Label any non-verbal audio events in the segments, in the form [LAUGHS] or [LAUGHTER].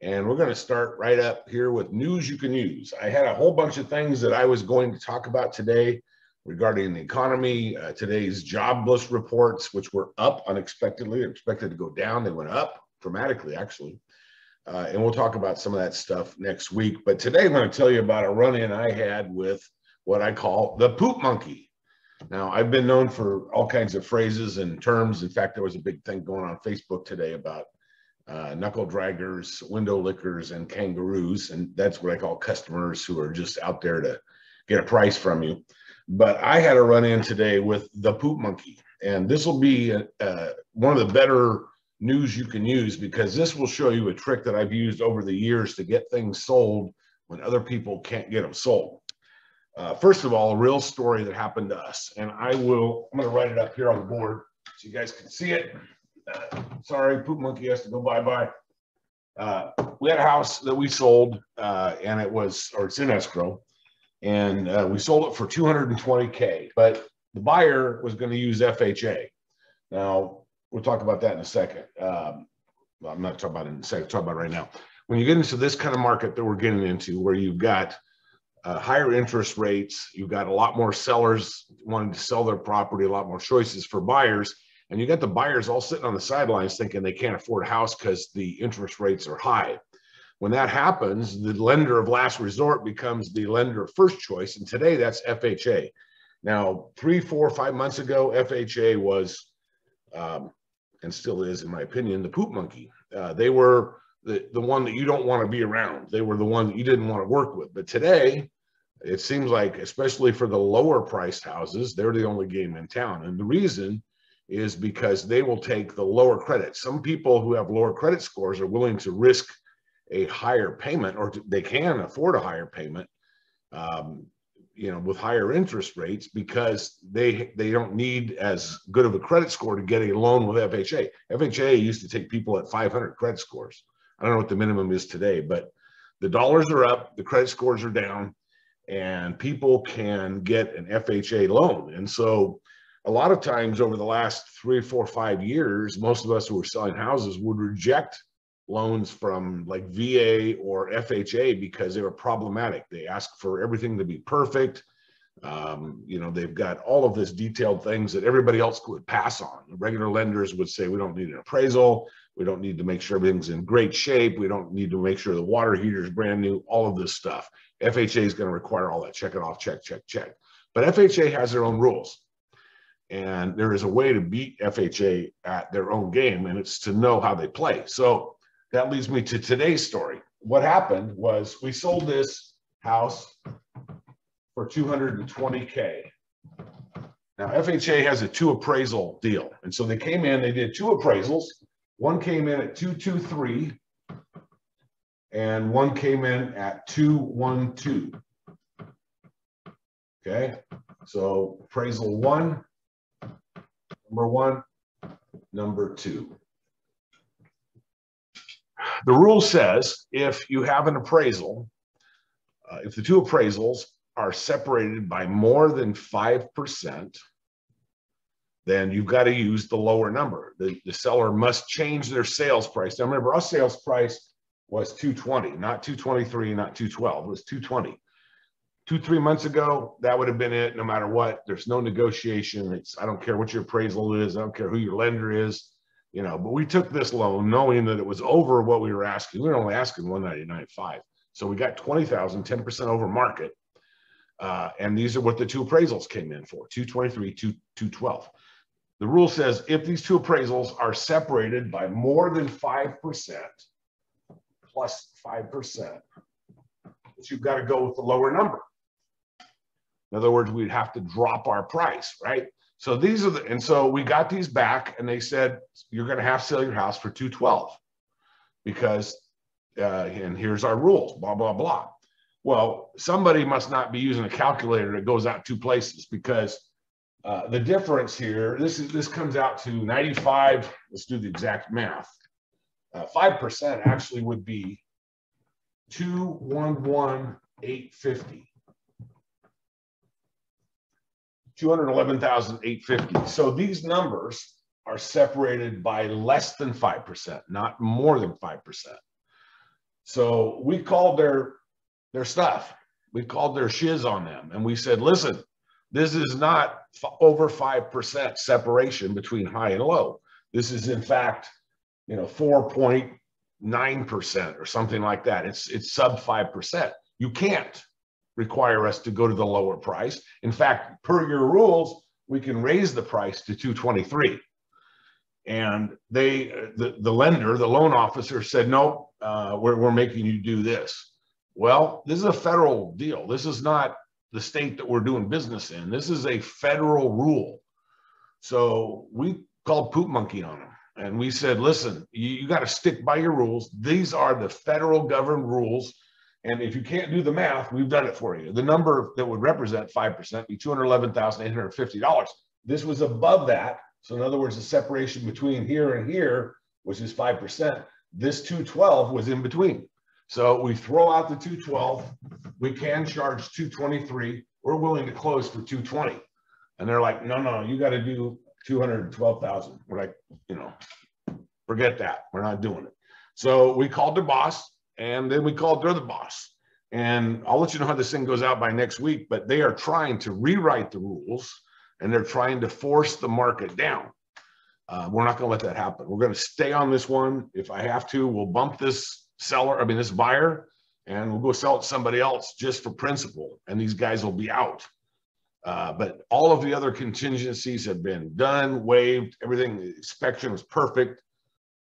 And we're going to start right up here with news you can use. I had a whole bunch of things that I was going to talk about today regarding the economy. Uh, today's jobless reports, which were up unexpectedly, expected to go down, they went up dramatically, actually. Uh, and we'll talk about some of that stuff next week. But today I'm going to tell you about a run in I had with what I call the poop monkey. Now, I've been known for all kinds of phrases and terms. In fact, there was a big thing going on Facebook today about uh, knuckle draggers, window lickers, and kangaroos. And that's what I call customers who are just out there to get a price from you. But I had a run in today with the poop monkey. And this will be uh, one of the better news you can use because this will show you a trick that I've used over the years to get things sold when other people can't get them sold. Uh, first of all, a real story that happened to us, and I will, I'm going to write it up here on the board so you guys can see it. Sorry, Poop Monkey has to go bye-bye. Uh, we had a house that we sold, uh, and it was, or it's in escrow, and uh, we sold it for 220K, but the buyer was going to use FHA. Now, we'll talk about that in a second. Um, well, I'm not talking about it in a second, talk about it right now. When you get into this kind of market that we're getting into, where you've got uh, higher interest rates, you've got a lot more sellers wanting to sell their property, a lot more choices for buyers, and you got the buyers all sitting on the sidelines thinking they can't afford a house because the interest rates are high. When that happens, the lender of last resort becomes the lender of first choice, and today that's FHA. Now, three, four, five months ago, FHA was um, and still is, in my opinion, the poop monkey. Uh, they were the, the one that you don't want to be around. They were the one that you didn't want to work with. But today, it seems like, especially for the lower priced houses, they're the only game in town. And the reason is because they will take the lower credit. Some people who have lower credit scores are willing to risk a higher payment or they can afford a higher payment um, you know, with higher interest rates because they they don't need as good of a credit score to get a loan with FHA. FHA used to take people at 500 credit scores. I don't know what the minimum is today, but the dollars are up, the credit scores are down, and people can get an FHA loan. And so a lot of times over the last three, four, five years, most of us who are selling houses would reject loans from like VA or FHA because they were problematic. They ask for everything to be perfect. Um, you know, they've got all of this detailed things that everybody else would pass on. Regular lenders would say, we don't need an appraisal. We don't need to make sure everything's in great shape. We don't need to make sure the water heater is brand new, all of this stuff. FHA is going to require all that. Check it off, check, check, check. But FHA has their own rules. And there is a way to beat FHA at their own game, and it's to know how they play. So that leads me to today's story. What happened was we sold this house for 220K. Now, FHA has a two appraisal deal. And so they came in, they did two appraisals. One came in at 223 and one came in at 212. Okay, so appraisal one, number one, number two the rule says if you have an appraisal, uh, if the two appraisals are separated by more than 5%, then you've got to use the lower number. The, the seller must change their sales price. Now remember, our sales price was 220, not 223, not 212. It was 220. Two, three months ago, that would have been it no matter what. There's no negotiation. It's I don't care what your appraisal is, I don't care who your lender is you know, but we took this loan knowing that it was over what we were asking. We were only asking 199.5. So we got 20,000, 10% over market. Uh, and these are what the two appraisals came in for 223, 2, 212. The rule says if these two appraisals are separated by more than 5% plus 5%, you've got to go with the lower number. In other words, we'd have to drop our price, right? So these are the, and so we got these back and they said, you're going to have to sell your house for 212 because, uh, and here's our rules, blah, blah, blah. Well, somebody must not be using a calculator that goes out two places because uh, the difference here, this is, this comes out to 95. Let's do the exact math. Uh, 5% actually would be 211,850. 211,850. So these numbers are separated by less than 5%, not more than 5%. So we called their their stuff. We called their shiz on them and we said, listen, this is not over 5% separation between high and low. This is in fact, you know, 4.9% or something like that. It's it's sub 5%. You can't require us to go to the lower price. In fact, per your rules, we can raise the price to 223. And they, the, the lender, the loan officer said, no, uh, we're, we're making you do this. Well, this is a federal deal. This is not the state that we're doing business in. This is a federal rule. So we called poop monkey on them and we said, listen, you, you got to stick by your rules. These are the federal governed rules. And if you can't do the math, we've done it for you. The number that would represent 5% be $211,850. This was above that. So in other words, the separation between here and here, which is 5%, this 212 was in between. So we throw out the 212. We can charge 223. We're willing to close for 220. And they're like, no, no, you got to do 212,000. We're like, you know, forget that. We're not doing it. So we called their boss and then we called they're the boss. And I'll let you know how this thing goes out by next week, but they are trying to rewrite the rules and they're trying to force the market down. Uh, we're not going to let that happen. We're going to stay on this one. If I have to, we'll bump this seller, I mean, this buyer, and we'll go sell it to somebody else just for principle. And these guys will be out. Uh, but all of the other contingencies have been done, waived, everything, inspection was perfect,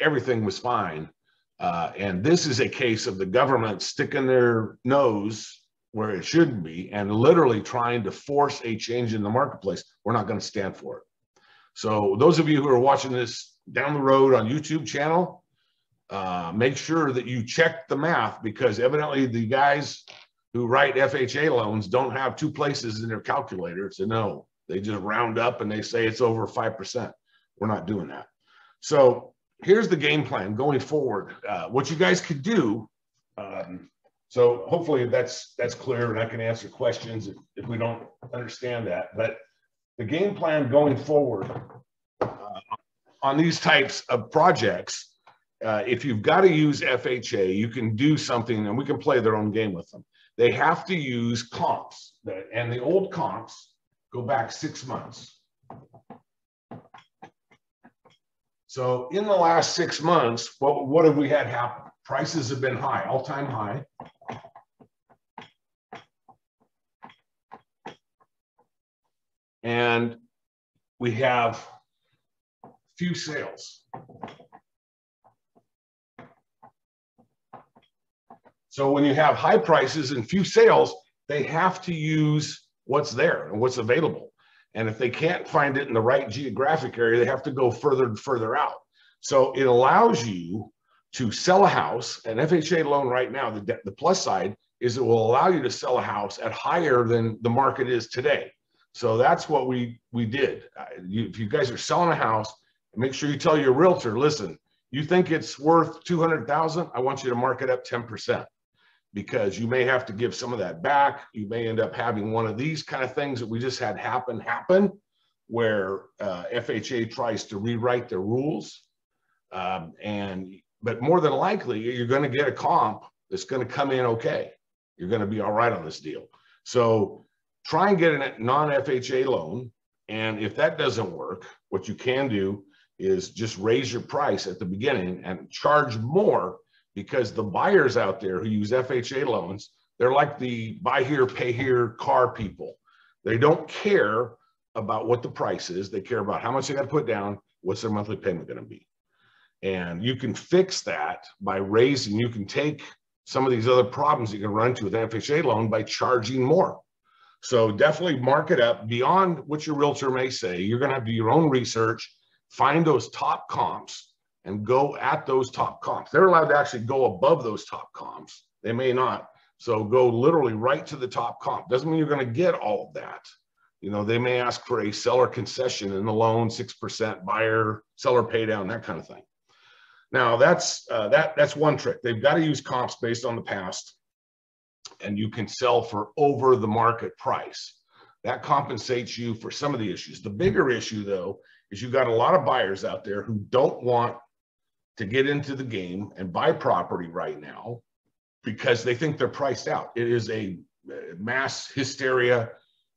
everything was fine. Uh, and this is a case of the government sticking their nose where it shouldn't be and literally trying to force a change in the marketplace. We're not going to stand for it. So those of you who are watching this down the road on YouTube channel, uh, make sure that you check the math because evidently the guys who write FHA loans don't have two places in their calculator to know. They just round up and they say it's over 5%. We're not doing that. So here's the game plan going forward. Uh, what you guys could do. Um, so hopefully that's that's clear and I can answer questions if, if we don't understand that. But the game plan going forward uh, on these types of projects, uh, if you've got to use FHA, you can do something and we can play their own game with them. They have to use comps and the old comps go back six months. So in the last six months, what, what have we had happen? Prices have been high, all-time high. And we have few sales. So when you have high prices and few sales, they have to use what's there and what's available. And if they can't find it in the right geographic area, they have to go further and further out. So it allows you to sell a house, an FHA loan right now, the, the plus side is it will allow you to sell a house at higher than the market is today. So that's what we we did. Uh, you, if you guys are selling a house, make sure you tell your realtor, listen, you think it's worth 200,000, I want you to mark it up 10% because you may have to give some of that back. You may end up having one of these kind of things that we just had happen happen where uh, FHA tries to rewrite their rules. Um, and but more than likely, you're going to get a comp that's going to come in okay. You're going to be all right on this deal. So try and get a non-FHA loan. And if that doesn't work, what you can do is just raise your price at the beginning and charge more because the buyers out there who use FHA loans, they're like the buy here, pay here car people. They don't care about what the price is. They care about how much they got to put down, what's their monthly payment going to be. And you can fix that by raising, you can take some of these other problems you can run into with an FHA loan by charging more. So definitely mark it up beyond what your realtor may say. You're going to have to do your own research, find those top comps and go at those top comps. They're allowed to actually go above those top comps. They may not. So go literally right to the top comp. Doesn't mean you're going to get all of that. You know, they may ask for a seller concession in the loan, 6% buyer, seller pay down, that kind of thing. Now that's uh, that that's one trick. They've got to use comps based on the past, and you can sell for over the market price. That compensates you for some of the issues. The bigger issue, though, is you've got a lot of buyers out there who don't want to get into the game and buy property right now because they think they're priced out. It is a mass hysteria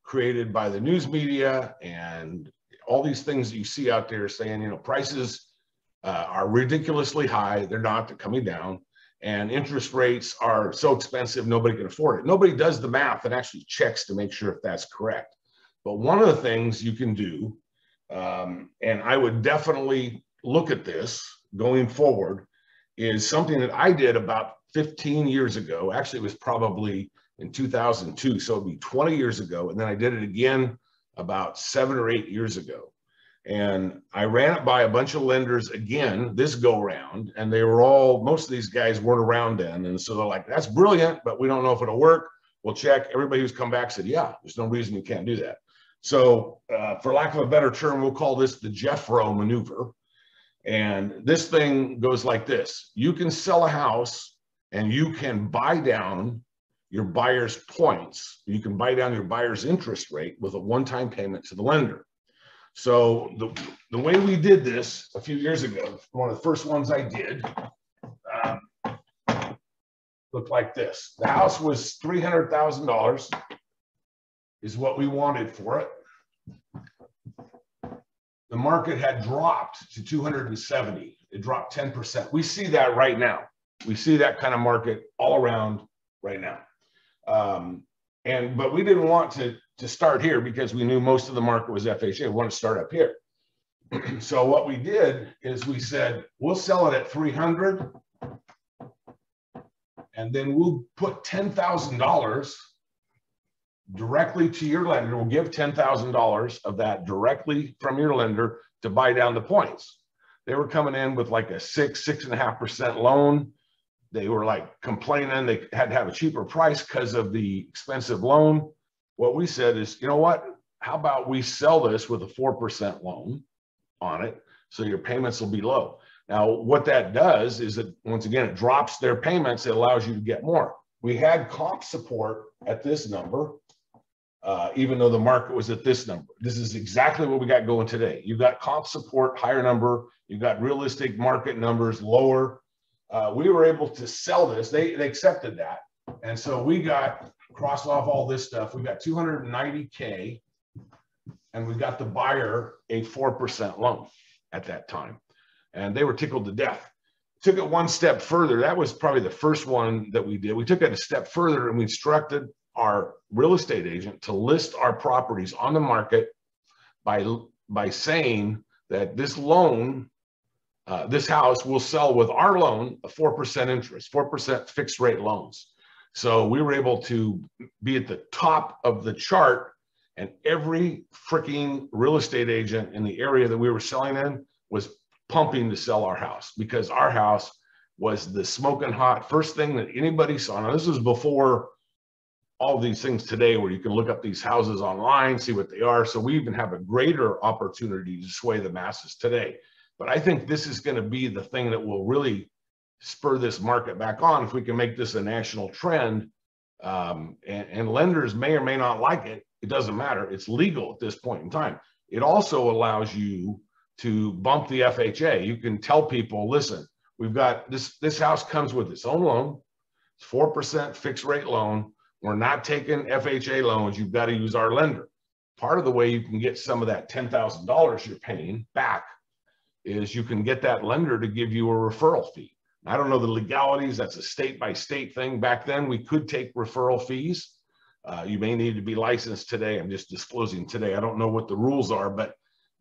created by the news media and all these things that you see out there saying, you know, prices uh, are ridiculously high. They're not, they're coming down. And interest rates are so expensive, nobody can afford it. Nobody does the math and actually checks to make sure if that's correct. But one of the things you can do, um, and I would definitely look at this going forward, is something that I did about 15 years ago. Actually, it was probably in 2002. So it'd be 20 years ago. And then I did it again about seven or eight years ago. And I ran it by a bunch of lenders again, this go round, and they were all, most of these guys weren't around then. And so they're like, that's brilliant, but we don't know if it'll work. We'll check. Everybody who's come back said, yeah, there's no reason you can't do that. So, uh, for lack of a better term, we'll call this the Jeffro maneuver. And this thing goes like this you can sell a house and you can buy down your buyer's points. You can buy down your buyer's interest rate with a one time payment to the lender. So, the, the way we did this a few years ago, one of the first ones I did, um, looked like this. The house was $300,000 is what we wanted for it. The market had dropped to 270. It dropped 10%. We see that right now. We see that kind of market all around right now. Um, and but we didn't want to to start here because we knew most of the market was FHA. We wanted to start up here. [CLEARS THROAT] so what we did is we said we'll sell it at 300 and then we'll put $10,000 directly to your lender. We'll give $10,000 of that directly from your lender to buy down the points. They were coming in with like a six, six and a half percent loan. They were like complaining they had to have a cheaper price because of the expensive loan. What we said is, you know what? How about we sell this with a 4% loan on it so your payments will be low? Now, what that does is that once again, it drops their payments. It allows you to get more. We had comp support at this number uh, even though the market was at this number. This is exactly what we got going today. You've got comp support, higher number. You've got realistic market numbers, lower. Uh, we were able to sell this. They, they accepted that. And so we got, crossed off all this stuff. We got 290K and we got the buyer a 4% loan at that time. And they were tickled to death. Took it one step further. That was probably the first one that we did. We took it a step further and we instructed our real estate agent to list our properties on the market by by saying that this loan, uh, this house will sell with our loan a four percent interest, four percent fixed rate loans. So we were able to be at the top of the chart, and every freaking real estate agent in the area that we were selling in was pumping to sell our house because our house was the smoking hot first thing that anybody saw. Now this was before all these things today where you can look up these houses online, see what they are. So we even have a greater opportunity to sway the masses today. But I think this is going to be the thing that will really spur this market back on if we can make this a national trend. Um, and, and lenders may or may not like it. It doesn't matter. It's legal at this point in time. It also allows you to bump the FHA. You can tell people, listen, we've got this, this house comes with its own loan. It's 4% fixed rate loan we're not taking FHA loans. You've got to use our lender. Part of the way you can get some of that $10,000 you're paying back is you can get that lender to give you a referral fee. I don't know the legalities. That's a state by state thing. Back then, we could take referral fees. Uh, you may need to be licensed today. I'm just disclosing today. I don't know what the rules are, but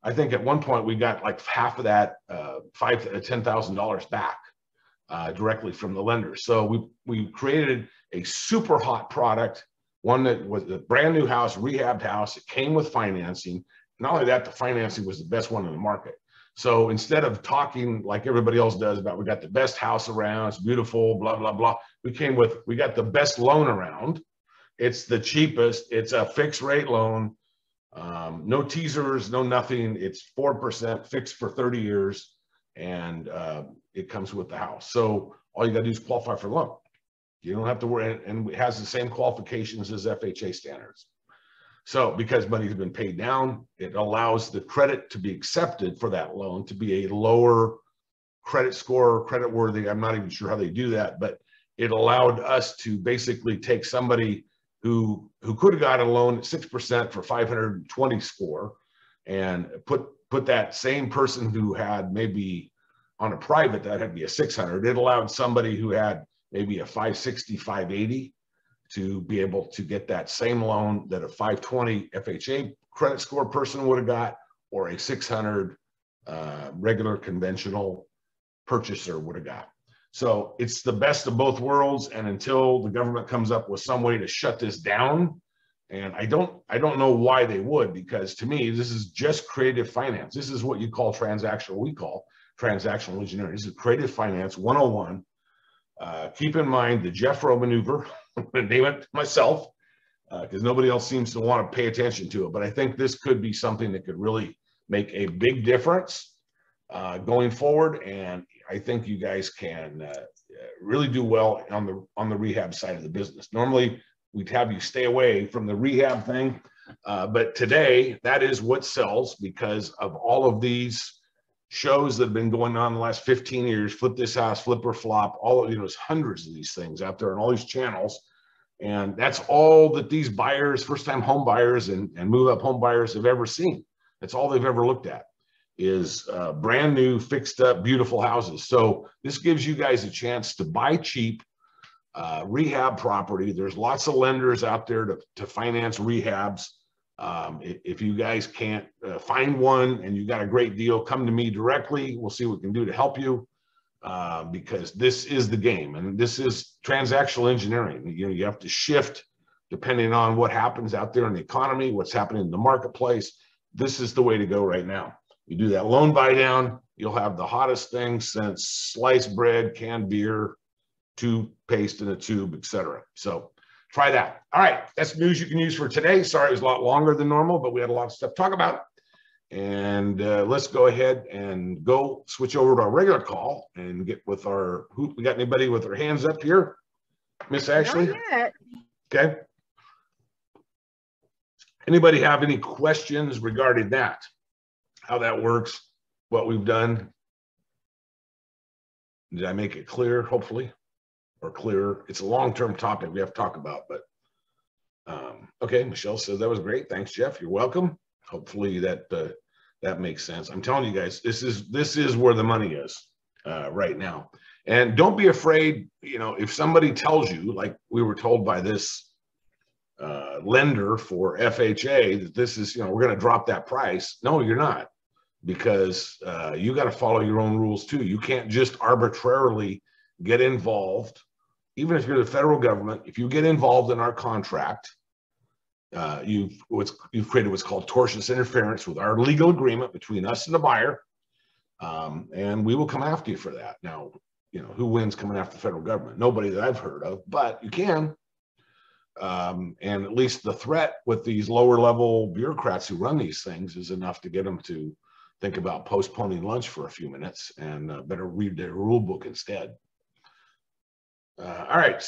I think at one point we got like half of that, uh, five ten thousand dollars back uh, directly from the lender. So we we created a super hot product, one that was a brand new house, rehabbed house. It came with financing. Not only that, the financing was the best one in the market. So instead of talking like everybody else does about we got the best house around, it's beautiful, blah, blah, blah, we came with, we got the best loan around. It's the cheapest, it's a fixed rate loan, um, no teasers, no nothing. It's 4% fixed for 30 years and uh, it comes with the house. So all you got to do is qualify for loan. You don't have to worry, and it has the same qualifications as FHA standards. So because money's been paid down, it allows the credit to be accepted for that loan to be a lower credit score, credit worthy. I'm not even sure how they do that, but it allowed us to basically take somebody who who could have got a loan at six percent for 520 score, and put put that same person who had maybe on a private that had to be a 600. It allowed somebody who had maybe a 560, 580 to be able to get that same loan that a 520 FHA credit score person would have got or a 600 uh, regular conventional purchaser would have got. So it's the best of both worlds. And until the government comes up with some way to shut this down, and I don't, I don't know why they would, because to me, this is just creative finance. This is what you call transactional, we call transactional engineering. This is creative finance 101. Uh, keep in mind the Jeffro maneuver, [LAUGHS] I'm going to name it myself, because uh, nobody else seems to want to pay attention to it. But I think this could be something that could really make a big difference uh, going forward. And I think you guys can uh, really do well on the on the rehab side of the business. Normally, we'd have you stay away from the rehab thing, uh, but today that is what sells because of all of these shows that have been going on the last 15 years. Flip this house, flip or flop. All of you know, there's hundreds of these things out there on all these channels. And that's all that these buyers, first time home buyers and, and move up home buyers have ever seen. That's all they've ever looked at is uh, brand new, fixed up, beautiful houses. So this gives you guys a chance to buy cheap uh, rehab property. There's lots of lenders out there to, to finance rehabs. Um, if you guys can't uh, find one and you got a great deal, come to me directly. We'll see what we can do to help you uh, because this is the game and this is transactional engineering. You know, you have to shift depending on what happens out there in the economy, what's happening in the marketplace. This is the way to go right now. You do that loan buy down, you'll have the hottest thing since sliced bread, canned beer, toothpaste in a tube, etc. So try that. All right, that's news you can use for today. Sorry, it was a lot longer than normal, but we had a lot of stuff to talk about. And uh, let's go ahead and go switch over to our regular call and get with our, who, we got anybody with their hands up here? Miss Ashley? Okay. Anybody have any questions regarding that? how that works, what we've done. Did I make it clear, hopefully, or clearer? It's a long-term topic we have to talk about, but um, okay, Michelle says that was great. Thanks, Jeff. You're welcome. Hopefully that uh, that makes sense. I'm telling you guys, this is this is where the money is uh, right now. And don't be afraid. You know, if somebody tells you, like we were told by this uh, lender for FHA, that this is, you know, we're going to drop that price. No, you're not because uh, you got to follow your own rules too. You can't just arbitrarily get involved, even if you're the federal government. If you get involved in our contract, uh, you've what's you've created what's called tortious interference with our legal agreement between us and the buyer, um, and we will come after you for that. Now, you know who wins coming after the federal government? Nobody that I've heard of, but you can. Um, and at least the threat with these lower level bureaucrats who run these things is enough to get them to think about postponing lunch for a few minutes and uh, better read their rule book instead. Uh, all right.